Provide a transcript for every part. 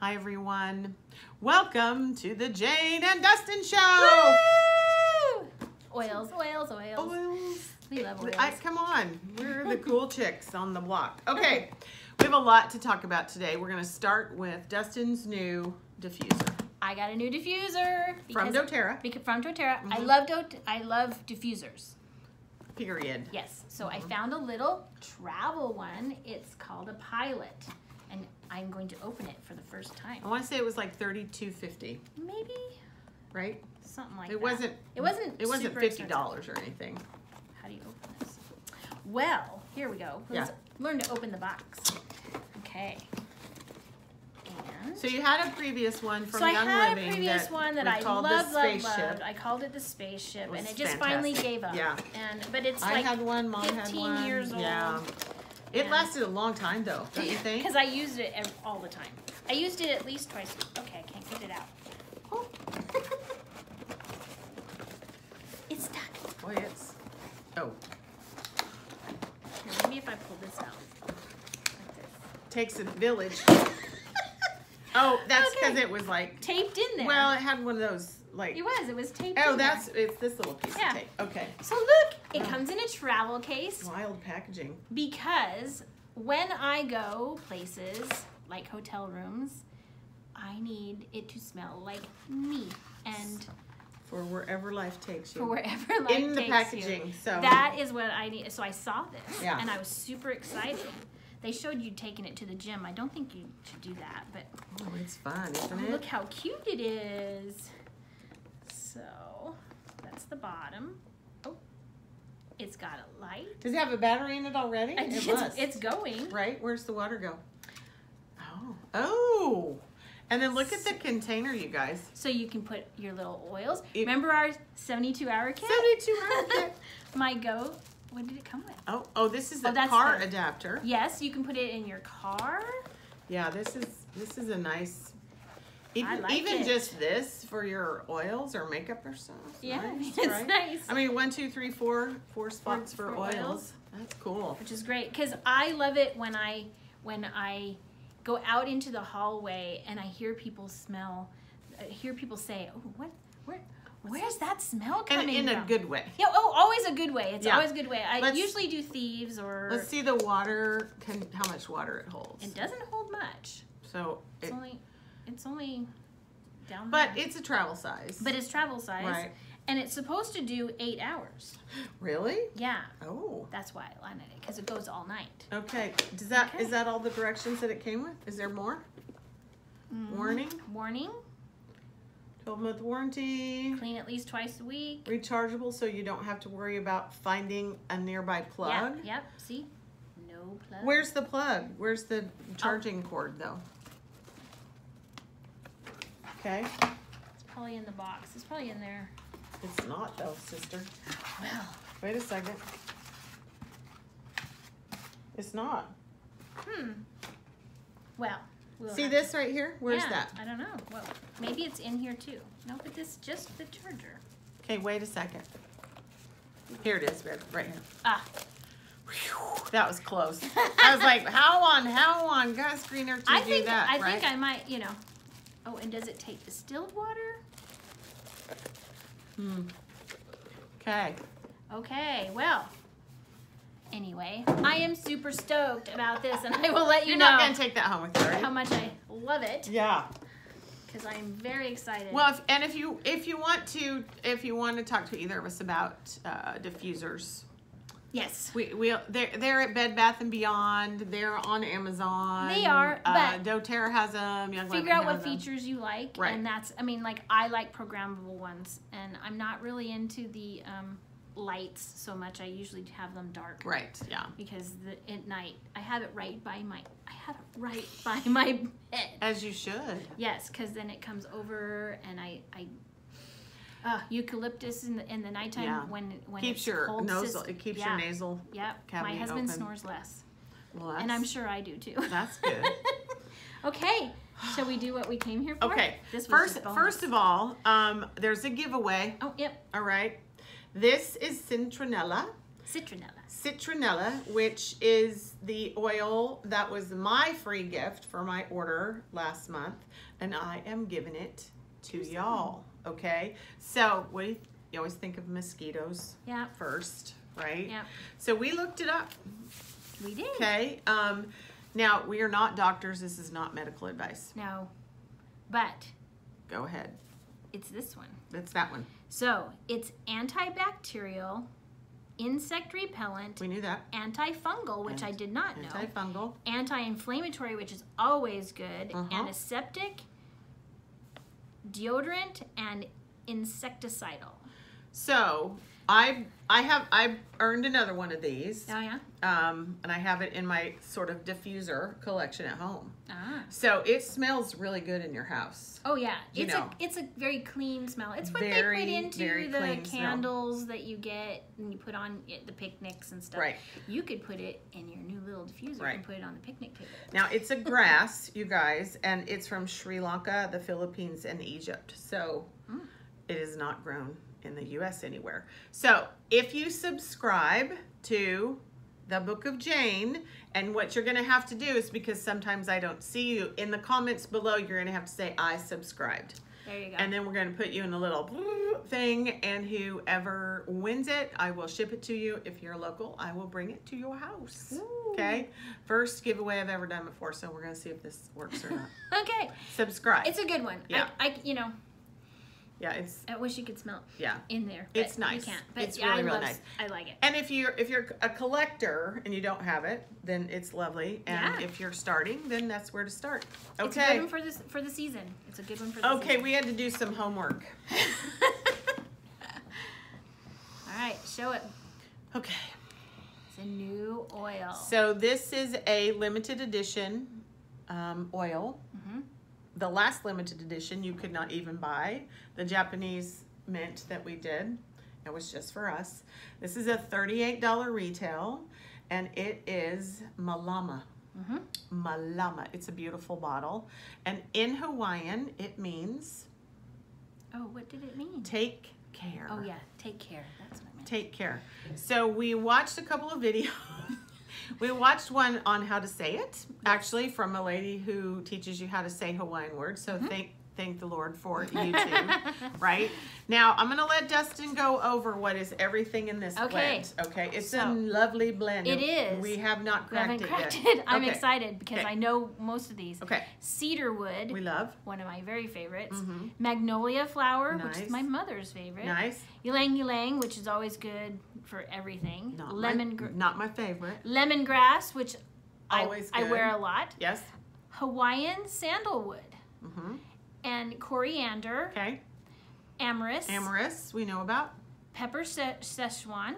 Hi, everyone. Welcome to the Jane and Dustin Show. Woo! Oils, oils, oils. Oils. We love oils. I, come on. We're the cool chicks on the block. Okay, we have a lot to talk about today. We're going to start with Dustin's new diffuser I got a new diffuser from because- doTERRA. Because, from doTERRA. I Mhm. love Do- I love diffusers. Period. Yes. So I Mhm. found a little travel one. It's called a Pilot, and I'm going to open it for the first time. I want to say it was like thirty-two fifty, Maybe right? something like it that. wasn't. It wasn't. It wasn't super fifty expensive. dollars or anything. How do you open this? Well, here we go. Let's Yeah. learn to open the box. Okay. And So you had a previous one from Young Living? so I had Living a previous that one that I loved, loved, loved. I called it the spaceship, It and it just finally gave up. Yeah. And but it's I like had one. Mom had one. years old. Yeah. It And- lasted a long time though, don't you think? because I used it ev- all the time. I used it at least twice. Okay, I can't get it out. Oh. it's stuck. Boy, it's. Oh, Here, maybe if I pull this out. Like this. takes a village. Oh, that's because Okay. it was like. Taped in there. Well, it had one of those like. it was. It was taped. Oh, that's There. it's this little piece Yeah. of tape. Okay. So look, it Oh. comes in a travel case. Wild packaging. because when I go places like hotel rooms, I need it to smell like me and For wherever life takes you. for wherever life takes you. In the packaging. you. So That is what I need. So I saw this Yeah. and I was super excited. They showed you taking it to the gym. I don't think you should do that, but oh, it's fun, isn't it? look how cute it is. So that's the bottom. Oh, it's got a light. Does it have a battery in it already? And It it's, must. it's going. Right? Where's the water go? Oh. Oh. And then look at the container, you guys. So you can put your little oils. It- Remember our 72 hour kit? 72 hour kit. My go. What did it come with? Oh, oh, this is oh, the Oh, car the- adapter. Yes, you can put it in your car. Yeah, this is this is a nice. Even, like even just this for your oils or makeup or stuff. Yeah, nice, it's right? nice. I mean, one, two, three, four, four spots for, for oils. oils. That's cool. which is great because I love it when I when I go out into the hallway and I hear people smell, uh, hear people say, "Oh, what, where, where's that smell coming And coming in a from?" good way. Yeah, oh, always a good way. It's Yeah. always a good way. I Let's- usually do thieves or Let's see the water. Can how much water it holds. it doesn't hold much. So, It's it, only, it's only down but there. it's a travel size. But it's travel size. right. And it's supposed to do eight hours. Really? Yeah, Oh. that's why I wanted it because it goes all night. Okay. Does that is Okay. that all the directions that it came with? Is there more? Mhm. Warning. Warning: 12 month warranty. clean at least twice a week. Rechargeable, so you don't have to worry about finding a nearby plug. Yep, yep. See, no plug. Where's the plug? Where's the charging cord though? Okay. It's probably in the box. It's probably in there. It's not though, sister. Well, Wait a second. It's not. hmm. Well, we'll See have this right here? Where's yeah, that? I don't know. Well, maybe it's in here too. No, but this just the charger. Okay, wait a second. Here it is, right, right here. Ah, Whew, that was close. I was like, how on, how on Gus Greener to I do think that, I right? think I might. You know. Oh, and does it take distilled water? Hmm. Okay. Okay. Well. Anyway, I am super stoked about this, and I will let you You're know not gonna take that home with you, how much I love it Yeah. because I am very excited. Well, if, and if you if you want to if you want to talk to either of us about uh, diffusers, yes. we we they're they're at Bed Bath and Beyond. They're on Amazon. They are, Uh, but DoTerra has them. Young figure out what them. features you like Right. and that's i mean like i like programmable ones and i'm not really into the um, lights so much i usually have them dark Right. Yeah. because the, at night i have it right by my i have it right by my bed As you should. yes because then it comes over and i i uh, eucalyptus in the in the nighttime Yeah. when when keeps it's your cold nasal. It keeps yeah, your nasal. yep my husband open. snores less Well, and i'm sure i do too That's good. okay shall we do what we came here for Okay. this was First, first of all, um, there's a giveaway. oh yep All right. This is Citronella. Citronella. citronella, which is the oil that was my free gift for my order last month, and I am giving it to y'all. Okay, so what do you, you always think of mosquitoes Yeah, first, right? yeah, So we looked it up. we did. Okay. Um, now we are not doctors. This is not medical advice. No, but Go ahead. it's this one. That's that one. So it's antibacterial, insect repellent, We knew that. antifungal, which I did not know, Antifungal. anti-inflammatory, which is always good, Uh-huh. antiseptic, deodorant, and insecticidal. So I I have I earned another one of these. Oh yeah. um, and I have it in my sort of diffuser collection at home. Ah. So it smells really good in your house. Oh yeah, You it's know. a it's a very clean smell. It's what Very, they put into the clean smell. candles that you get and you put on at the picnics and stuff. Right. You could put it in your new little diffuser Right. and put it on the picnic table. Now it's a grass, you guys, and it's from Sri Lanka, the Philippines, and Egypt. So Mm. it is not grown in the US anywhere. So if you subscribe to the Book of Jane, and what you're gonna have to do is because sometimes I don't see you in the comments below, you're gonna have to say I subscribed. There you go. And then we're going to put you in a little thing, and whoever wins it, I will ship it to you. If you're local, I will bring it to your house. Ooh. Okay? First giveaway I've ever done before, so we're going to see if this works or not. okay, Subscribe. it's a good one. Yeah. I, I you know yeah, it's I wish you could smell it yeah. in there. But It's nice. You can't. But It's yeah, really, I really love, nice. I like it. And if you're if you're a collector and you don't have it, then it's lovely. And Yeah. if you're starting, then that's where to start. Okay. It's a good one for this for the season. It's a good one for the Okay, we had to do some homework. All right, show it. Okay. It's a new oil. So this is a limited edition um, oil. Mhm. The last limited edition you could not even buy. The Japanese mint that we did, it was just for us. This is a $38 retail, and it is Malama. Mhm. Malama. It's a beautiful bottle. And in Hawaiian, it means Oh, what did it mean? take care. Oh yeah, take care. That's what I meant. Take care. So we watched a couple of videos. We watched one on how to say it, actually, from a lady who teaches you how to say Hawaiian words. So mm-hmm. thank thank the Lord for YouTube. right now, I'm gonna let Dustin go over what is everything in this Okay. blend. Okay, it's So, a lovely blend. it is. We have not cracked it cracked yet. it. I'm Okay. excited because Okay. I know most of these. Okay, Cedarwood, we love. one of my very favorites. Mhm. Magnolia flower, which is my mother's favorite. Nice. Ylang ylang, which is always good for everything. Not Lemon my, not my favorite. lemongrass, which Always I, I wear a lot. Yes. Hawaiian sandalwood Mm-hmm. And coriander, Okay. amyris, Amorous, we know about. pepper se- Szechuan,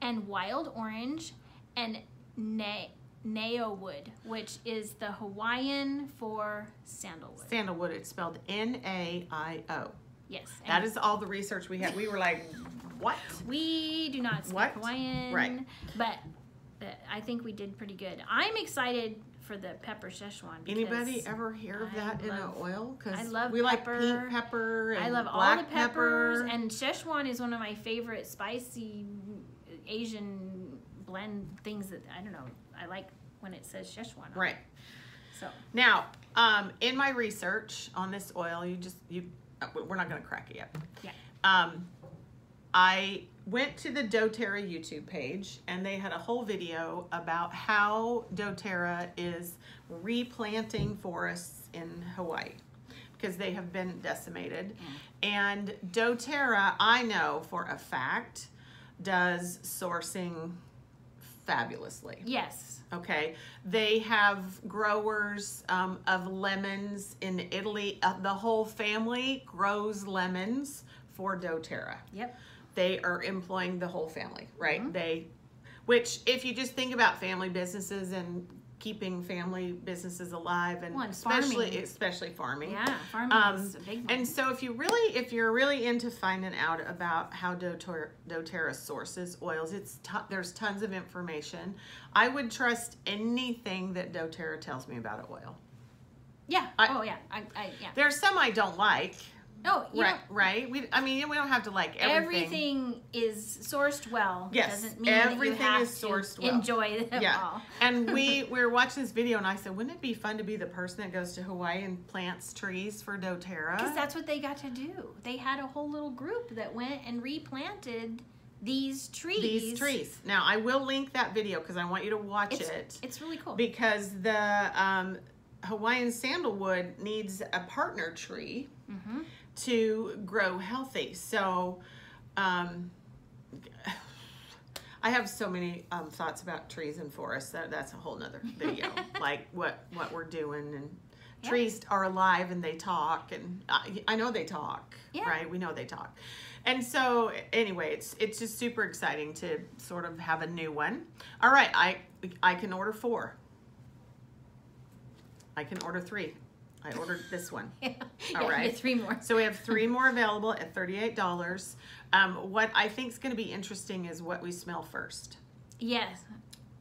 and wild orange, and na- naio wood, which is the Hawaiian for sandalwood. Sandalwood. It's spelled N A I O. yes, That is all the research we had. We were like, what? We do not speak What? Hawaiian, Right. but I think we did pretty good. I'm excited for the pepper Szechuan. Anybody ever hear of I that in an oil? Because I love we like pepper. pink pepper and I love all the peppers, pepper. and Szechuan is one of my favorite spicy Asian blend things that I don't know. I like when it says Szechuan. on it. right So now, um, in my research on this oil, you just you uh, we're not going to crack it yet. Yeah. Um, I went to the DoTerra YouTube page and they had a whole video about how DoTerra is replanting forests in Hawaii because they have been decimated. And doTERRA, I know for a fact, does sourcing fabulously. yes, Okay, they have growers um, of lemons in Italy. Uh, the whole family grows lemons for doTERRA. yep, They are employing the whole family, right? Mhm. They, which if you just think about family businesses and keeping family businesses alive, and Well, and especially farming. especially farming, yeah. Farming Um, is a big one. and so, if you really, if you're really into finding out about how doTERRA, doTERRA sources oils, it's to, there's tons of information. I would trust anything that doTERRA tells me about oil. yeah. I- oh yeah. I, I yeah. There's some I don't like, No, you right? don't- Right. We. I mean, we don't have to like everything. everything is sourced well. Yes, doesn't mean everything that you have is to sourced well. enjoy them Yeah. all. and we we were watching this video, and I said, wouldn't it be fun to be the person that goes to Hawaii and plants trees for DoTerra? Because that's what they got to do. They had a whole little group that went and replanted these trees. These trees. Now, I will link that video because I want you to watch It's, it. it's really cool. because the um, Hawaiian sandalwood needs a partner tree hmm to grow healthy. So, um, I have so many um, thoughts about trees and forests. That, that's a whole nother video. like what what we're doing and. Yeah. Trees are alive and they talk, and I, I know they talk, Yeah. right? We know they talk, and so anyway, it's it's just super exciting to sort of have a new one. All right, I I can order four. I can order three. I ordered this one. Yeah. All yeah, right. Three more. So we have three more available at $38. Um, what I think is going to be interesting is what we smell first, Yes.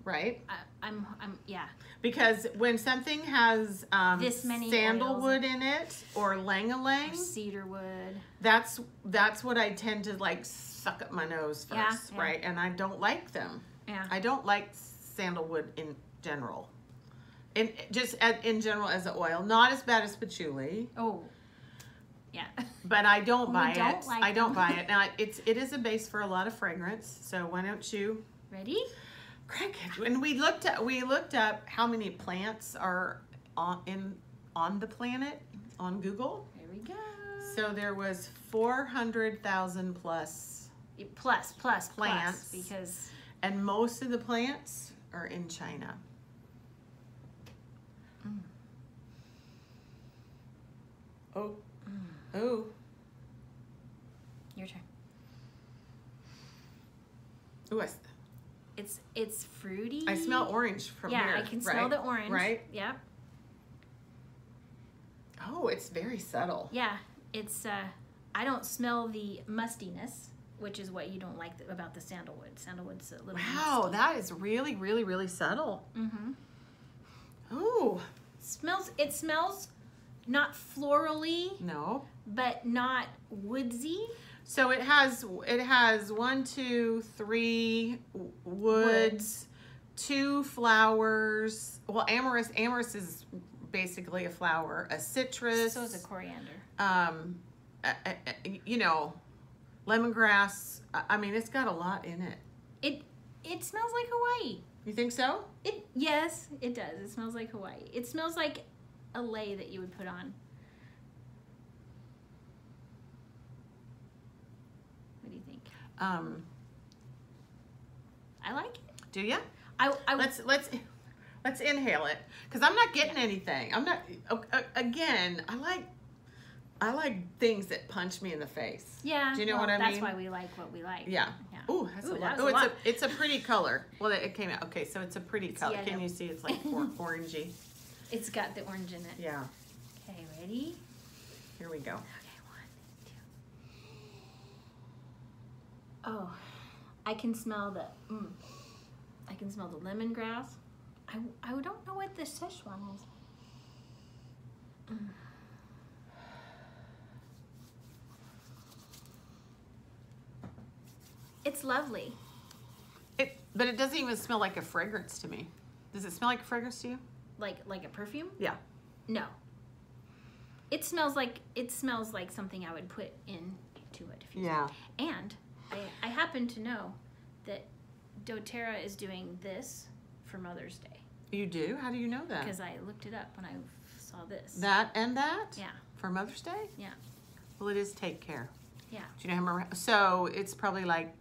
right? I, I'm. I'm. Yeah. Because when something has um, This many sandalwood in it or lang lang, Cedar wood. that's that's what I tend to like suck up my nose first, Yeah, yeah. right? And I don't like them. Yeah. I don't like sandalwood in general. In just at, in general as an oil, not as bad as patchouli, oh. Yeah. but I don't buy don't it. like I don't buy it. Now it's it is a base for a lot of fragrance. So why don't you Ready? crack it? When we looked at we looked up how many plants are on in on the planet on Google. Here we go. So there was four hundred thousand plus, plus, plus, Plants. plus, because and most of the plants are in China. Mm. Oh, oh. your turn. Ooh, I, It's it's fruity. I smell orange from yeah, here. I can smell right? the orange. Right? Yep. Oh, it's very subtle. Yeah. It's uh I don't smell the mustiness, which is what you don't like about the sandalwood. Sandalwood's a little Wow, that is really, really, really subtle. Mm-hmm. Ooh, Smells it smells not florally, no. but not woodsy. So it has it has one, two, three woods, two flowers. Well, amyris amyris is basically a flower. A citrus. So is a coriander. um, a- a- a- you know, lemongrass. I I mean, it's got a lot in it. It it smells like Hawaii. You think so? It yes, it does. It smells like Hawaii. It smells like a lei that you would put on. What do you think? Um, I like it. do you? I, I Let's let's let's inhale it because I'm not getting anything. I'm not. Again, I like I like things that punch me in the face. yeah. Do you know well, what I that's mean? That's why we like what we like. Yeah. Ooh, that's Ooh, a lot. was Oh, a it's lot. a it's a pretty color. Well, it came out. Okay, so it's a pretty It's color. Can you see? It's like or, orangey. It's got the orange in it. Yeah. Okay, ready? Here we go. Okay, one, two. Oh, I can smell the. Mm, I can smell the lemongrass. I, I don't know what the Szechuan is. Mm. It's lovely. It, but it doesn't even smell like a fragrance to me. Does it smell like a fragrance to you? Like like a perfume? Yeah. No. It smells like it smells like something I would put into a diffuser. Yeah. And I, I happen to know that doTERRA is doing this for Mother's Day You do? How do you know that? because I looked it up when I saw this. That and that? Yeah. For Mother's Day? Yeah. Well, it is Take Care. Yeah. Do you know how? So it's probably like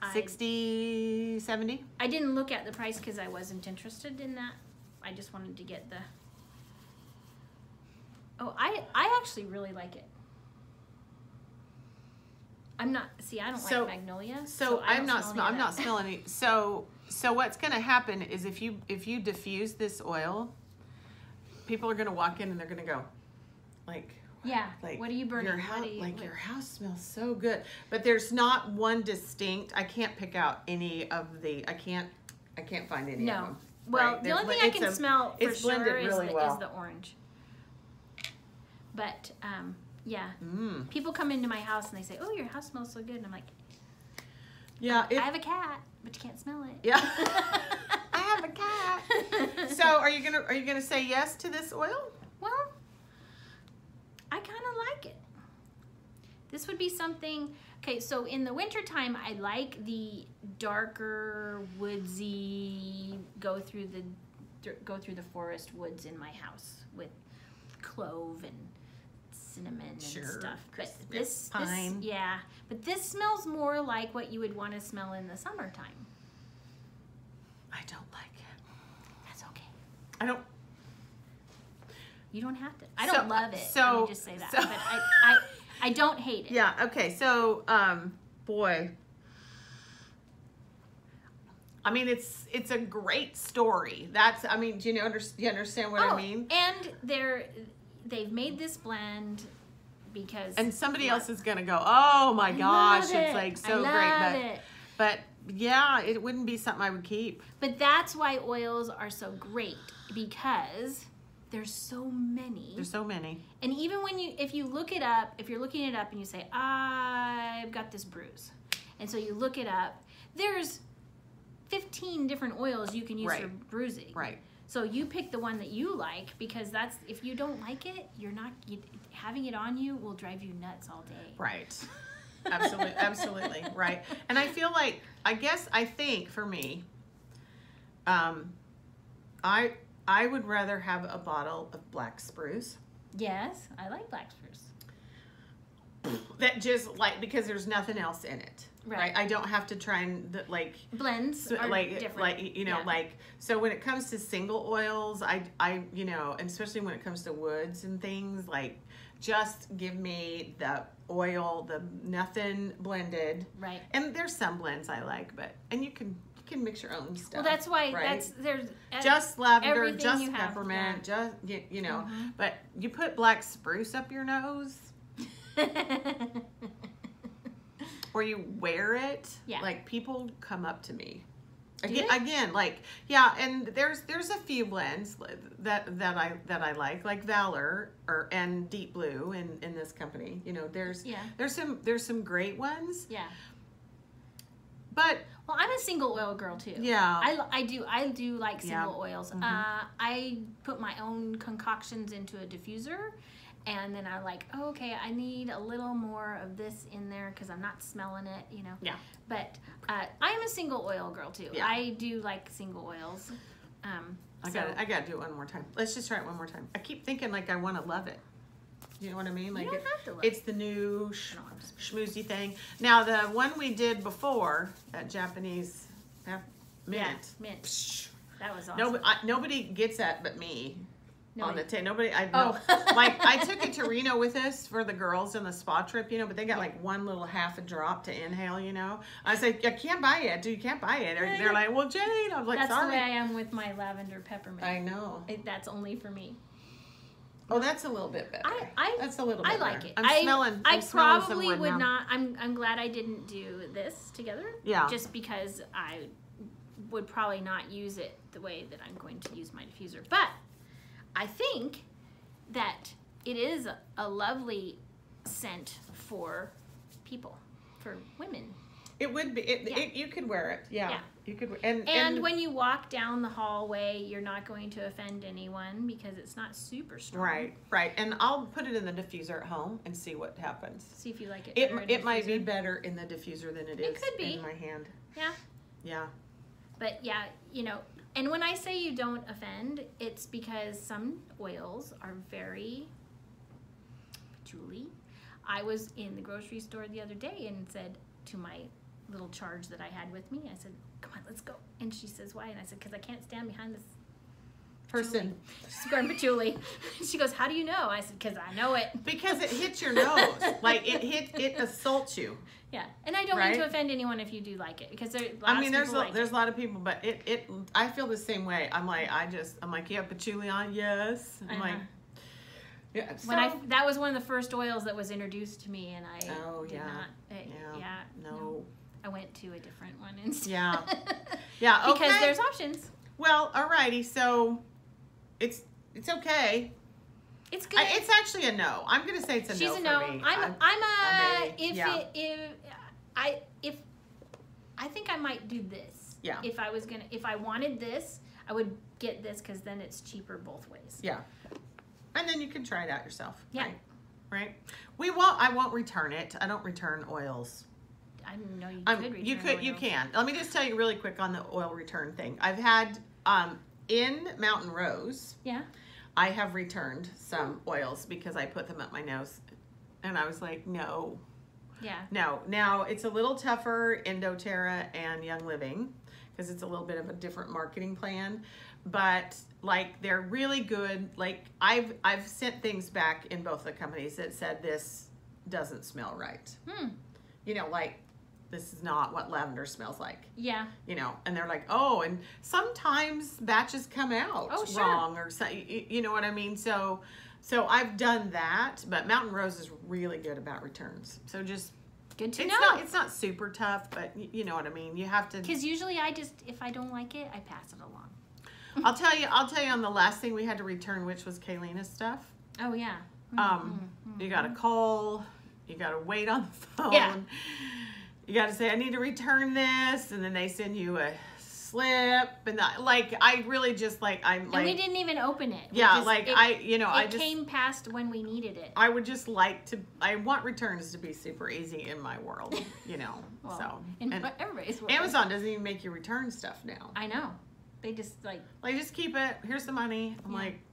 I- 60, 70? I didn't look at the price because I wasn't interested in that. I just wanted to get the. Oh, I I actually really like it. I'm not. See, I don't So- like magnolia. So, I I'm don't not smell I'm not that. smelling any. So so what's going to happen is if you if you diffuse this oil, people are going to walk in and they're going to go like Yeah. like what are you burning? Your house, you- like what- your house smells so good, but there's not one distinct. I can't pick out any of the. I can't. I can't find any No. of them. Well, right? the only thing I can a- smell for sure is, really the, well. is the orange. But um, Yeah. Mm. People come into my house and they say, "Oh, your house smells so good," and I'm like, Yeah. It, "I have a cat, but you can't smell it." yeah. I have a cat. So are you gonna are you gonna say yes to this oil? I kind of like it. This would be something. Okay, so in the wintertime, I like the darker, woodsy, go through the go through the forest woods in my house with clove and cinnamon and Sure. stuff. But this, pine. this, yeah, but this smells more like what you would want to smell in the summertime. I don't like it. That's okay. I don't. You don't have to. I don't love it. Let so- me just say that. so- but I, I, I don't hate it. Yeah. Okay. So, um, boy. I mean, it's it's a great story. That's. I mean, do you know? Under, do you understand what oh, I mean? And they're they've made this blend because And somebody else is gonna go. Oh my I gosh, love it's it. like so great. But it. but yeah, it wouldn't be something I would keep. But that's why oils are so great because there's so many. There's so many. and even when you if you look it up, if you're looking it up and you say, I've got this bruise. And so you look it up, there's 15 different oils you can use for Right. bruising. Right. So you pick the one that you like because that's if you don't like it, you're not you, having it on you will drive you nuts all day. Right. Absolutely. absolutely. Right. And I feel like I guess I think for me, um, I I would rather have a bottle of black spruce Yes, I like black spruce. that just like because there's nothing else in it. Right. I don't have to try and the, like Blends like different. like you know Yeah. like so when it comes to single oils i i you know and especially when it comes to woods and things like just give me the oil the nothing blended right. and there's some blends i like but and you can can mix your own stuff Well, that's why right? that's there's just lavender just you have, peppermint just you, you know Mhm. but you put black spruce up your nose or you wear it Yeah. like people come up to me again, again like yeah and there's there's a few blends that that i that i like like valor or and deep blue in in this company you know there's yeah. there's some there's some great ones Yeah. But Well, I'm a single oil girl too. yeah I, I do I do like Yeah. single oils. Mhm. Uh, I put my own concoctions into a diffuser, and then I like oh, okay. I need a little more of this in there because I'm not smelling it, you know. Yeah. But uh, I am a single oil girl too. Yeah. I do like single oils. Um, i so- got i gotta do it one more time let's just try it one more time i keep thinking like i want to love it you know what i mean like it, have to look. it's the new sh- schmoozy thing now the one we did before that japanese mint yeah, mint. Psh, That was awesome. Nobody, I, nobody gets that but me on the Nobody- tape. Nobody, I Oh. like I took it to Reno with us for the girls in the spa trip, you know, but they got like one little half a drop to inhale, you know. I said, I can't buy it, dude. You can't buy it. Or they're like, well, Jane, I was like, That's the sorry. way I am with my lavender peppermint. I know. It, that's only for me. Oh, that's a little bit better. I I that's a little bit I like better. it. I'm I, smelling. I I'm probably wood would now. not. I'm I'm glad I didn't do this together. Yeah. Just because I would probably not use it the way that I'm going to use my diffuser. But I think that it is a lovely scent for people, for women. It would be. It, Yeah. it, you could wear it. Yeah. Yeah. You could. wear- And And when you walk down the hallway, you're not going to offend anyone because it's not super strong. Right. Right. And I'll put it in the diffuser at home and see what happens. See if you like it. It, it might be better in the diffuser than it is It could be. in my hand. Yeah. Yeah. But yeah, you know, and when I say you don't offend, it's because some oils are very patchouli. I was in the grocery store the other day and said to my little charge that I had with me, I said, "Come on, let's go." And she says, "Why?" And I said, "Because I can't stand behind this Person. She's going patchouli. She goes, "How do you know?" I said, "Because I know it." Because it hits your nose. like it hit it assaults you. Yeah, and I don't mean to offend anyone if you do like it because there. I mean there's a, like there's it. a lot of people, but it, it I feel the same way. I'm like I just I'm like, yeah, patchouli on? Yes. I'm Uh-huh. like Yeah. So, when I that was one of the first oils that was introduced to me, and I Oh, did yeah. not. I- Yeah. yeah, no. I went to a different one instead. Yeah. Yeah, okay. because there's options. well, alrighty, so it's it's okay. It's good. I, it's actually a no. I'm gonna say it's a She's no a for no. I'm I'm- I'm a maybe, if yeah. it if I if I think I might do this. Yeah. If I was gonna if I wanted this, I would get this because then it's cheaper both ways. yeah. And then you can try it out yourself. Yeah. Right. Right. We won't. I won't return it. I don't return oils. I didn't know you Um, could. you could. You can. Let me just tell you really quick on the oil return thing. I've had um in Mountain Rose. Yeah. I have returned some oils because I put them up my nose, and I was like, no, Yeah. No, now it's a little tougher in doTERRA and Young Living because it's a little bit of a different marketing plan. But like they're really good. Like I've I've sent things back in both the companies that said this doesn't smell right. Hmm. You know, like this is not what lavender smells like. Yeah. You know, and they're like, oh, and sometimes batches come out Oh, sure. wrong or so, you, know what I mean. So, so I've done that, but Mountain Rose is really good about returns. So just Good to it's know. not it's not super tough, but y- you know what I mean. You have to. Because usually I just if I don't like it, I pass it along. I'll tell you. I'll tell you on the last thing we had to return, which was Kaylina's stuff. Oh yeah. Um, you got to call. You got to wait on the phone. Yeah. You got to say, I need to return this, and then they send you a slip, and that, like I really just like I'm like and we didn't even open it. We yeah, just- like it, I you know I just came past when we needed it. I would just like to. I want returns to be super easy in my world. You know, Well, so in and everybody's world. Amazon doesn't even make you return stuff now. I know. They just like Like, just keep it. Here's the money. I'm Yeah. like, what? I know.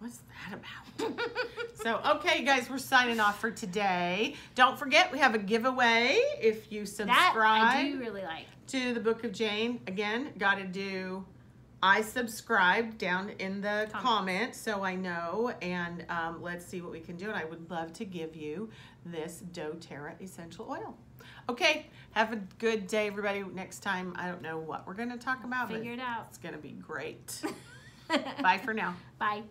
What's that about? so, okay, guys, we're signing off for today. Don't forget, we have a giveaway. If you that subscribe I do really like. to the Book of Jane, again, got to do. I subscribed down in the Comment. comments so I know, and um, let's see what we can do. And I would love to give you this doTERRA essential oil. Okay, have a good day, everybody. Next time, I don't know what we're going to talk about, Figure but it out. it's going to be great. Bye for now. Bye.